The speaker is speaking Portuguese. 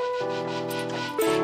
Música